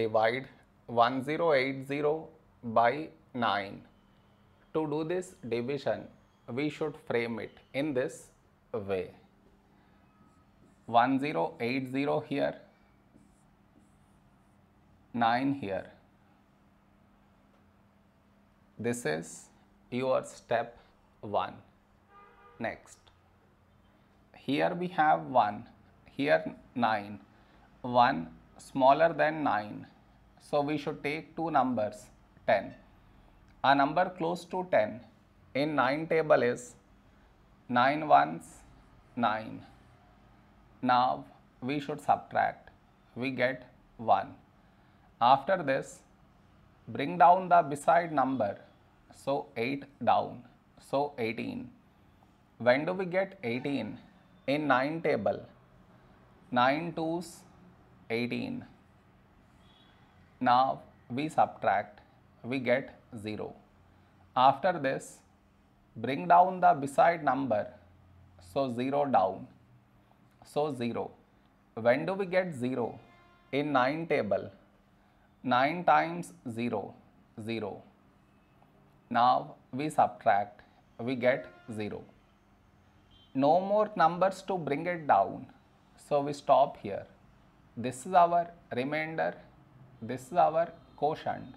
divide 1080 by 9. To do this division, we should frame it in this way. 1080 here, 9 here. This is your step 1. Next, here we have 1, here 9, 1 smaller than 9. So we should take two numbers 10. A number close to 10 in 9 table is 9 ones 9. Now we should subtract. We get 1. After this, bring down the beside number. So 8 down. So 18. When do we get 18? In 9 table. 9 twos 18. Now we subtract. We get 0. After this, bring down the beside number. So 0 down. So 0. When do we get 0? In 9 table. 9 times 0, 0. Now we subtract. We get 0. No more numbers to bring it down. So we stop here. This is our remainder. This is our quotient.